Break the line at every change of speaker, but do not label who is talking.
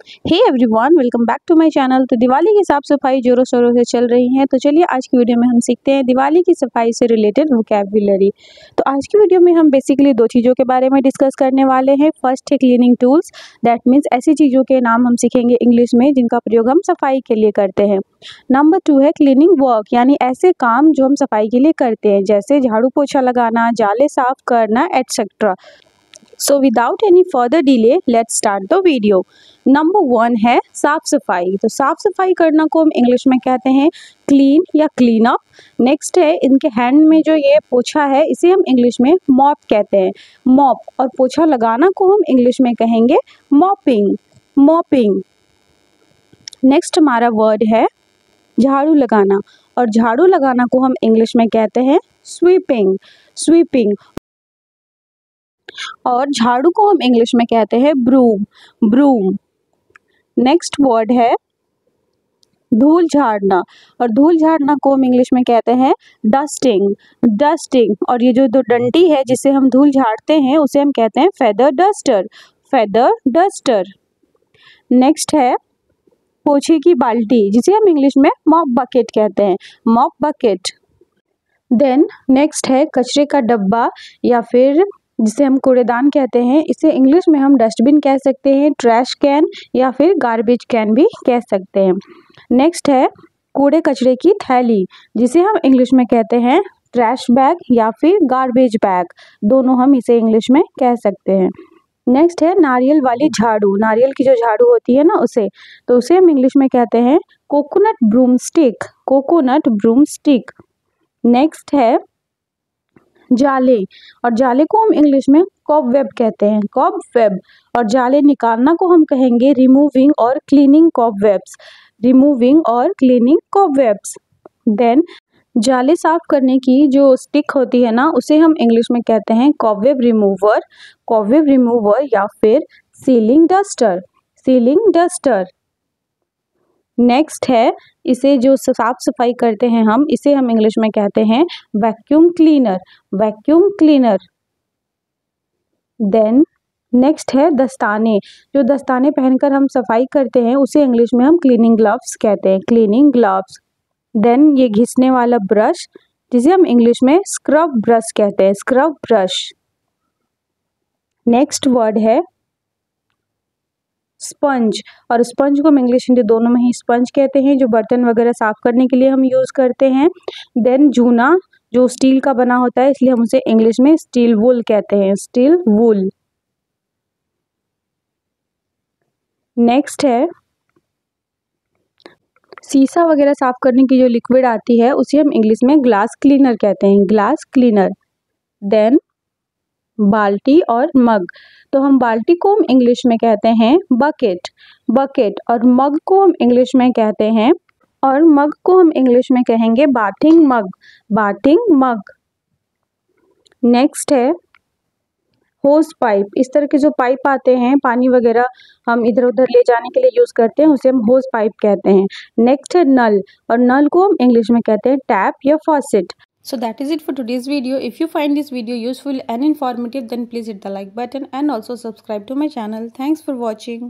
Hey everyone welcome back to my channel तो दिवाली की साफ़ सफ़ाई जोरों शोरों से चल रही है। तो चलिए आज की वीडियो में हम सीखते हैं दिवाली की सफ़ाई से रिलेटेड वोकेबुलरी तो आज की वीडियो में हम बेसिकली दो चीज़ों के बारे में डिस्कस करने वाले हैं। फ़र्स्ट है क्लीनिंग टूल्स दैट मीन्स ऐसी चीज़ों के नाम हम सीखेंगे इंग्लिश में, जिनका प्रयोग हम सफ़ाई के लिए करते हैं। नंबर टू है क्लीनिंग वर्क यानी ऐसे काम जो हम सफ़ाई के लिए करते हैं, जैसे झाड़ू पोछा लगाना, जाले साफ़ करना etcetera so without any further delay let start the video number one है साफ़ सफ़ाई। तो साफ़ सफ़ाई करना को हम इंग्लिश में कहते हैं क्लीन या क्लीन अप नेक्स्ट है इनके हैंड में जो ये पोछा है, इसे हम इंग्लिश में मॉप कहते हैं। मॉप और पोछा लगाना को हम इंग्लिश में कहेंगे मॉपिंग मॉपिंग नेक्स्ट हमारा वर्ड है झाड़ू लगाना। और झाड़ू लगाना को हम इंग्लिश में कहते हैं स्वीपिंग स्वीपिंग और झाड़ू को हम इंग्लिश में कहते हैं ब्रूम ब्रूम। नेक्स्ट वर्ड है धूल झाड़ना। और धूल झाड़ना को हम इंग्लिश में कहते हैं डस्टिंग डस्टिंग और ये जो दो डंडी है जिसे हम धूल झाड़ते हैं, उसे हम कहते हैं feather duster feather duster next है पोछे की बाल्टी, जिसे हम इंग्लिश में मॉप बकेट कहते हैं मॉप बकेट देन नेक्स्ट है कचरे का डब्बा या फिर जिसे हम कूड़ेदान कहते हैं, इसे इंग्लिश में हम डस्टबिन कह सकते हैं, ट्रैश कैन या फिर गार्बेज कैन भी कह सकते हैं। नेक्स्ट है, कूड़े कचरे की थैली, जिसे हम इंग्लिश में कहते हैं ट्रैश बैग या फिर गार्बेज बैग। दोनों हम इसे इंग्लिश में कह सकते हैं। नेक्स्ट है, नारियल वाली झाड़ू। नारियल की जो झाड़ू होती है ना उसे तो उसे हम इंग्लिश में कहते हैं coconut broom stick coconut broom stick next है जाले। और जाले को हम इंग्लिश में कॉब वेब कहते हैं। कॉब वेब और जाले निकालना को हम कहेंगे रिमूविंग और क्लीनिंग कॉब वेब्स रिमूविंग और क्लीनिंग कॉब वेब्स देन जाले साफ़ करने की जो स्टिक होती है ना, उसे हम इंग्लिश में कहते हैं कॉबवेब रिमूवर कॉबवेब रिमूवर या फिर ceiling duster ceiling duster next है इसे जो साफ़ सफ़ाई करते हैं हम, इसे हम इंग्लिश में कहते हैं vacuum cleaner vacuum cleaner then next है दस्ताने। जो दस्ताने पहनकर हम सफ़ाई करते हैं, उसे इंग्लिश में हम क्लीनिंग ग्लव्स कहते हैं। क्लीनिंग ग्लव्स देन ये घिसने वाला ब्रश जिसे हम इंग्लिश में स्क्रब ब्रश कहते हैं। स्क्रब ब्रश नेक्स्ट वर्ड है स्पंज। और स्पंज को हम इंग्लिश हिंदी दोनों में ही स्पंज कहते हैं, जो बर्तन वगैरह साफ़ करने के लिए हम यूज़ करते हैं। देन जूना, जो स्टील का बना होता है, इसलिए हम उसे इंग्लिश में स्टील वुल कहते हैं स्टील वुल नेक्स्ट है, सीसा वगैरह साफ़ करने की जो लिक्विड आती है, उसे हम इंग्लिश में ग्लास क्लीनर कहते हैं ग्लास क्लीनर देन बाल्टी और मग। तो हम बाल्टी को हम इंग्लिश में कहते हैं बकेट बकेट और मग को हम इंग्लिश में कहते हैं और मग को हम इंग्लिश में कहेंगे bathing mug bathing mug next है होस पाइप इस तरह के जो पाइप आते हैं, पानी वगैरह हम इधर उधर ले जाने के लिए यूज़ करते हैं, उसे हम होस पाइप कहते हैं। नेक्स्ट है नल और नल को हम इंग्लिश में कहते हैं टैप या faucet
So that is it for today's video. If you find this video useful and informative then please hit the like button and also subscribe to my channel. Thanks for watching.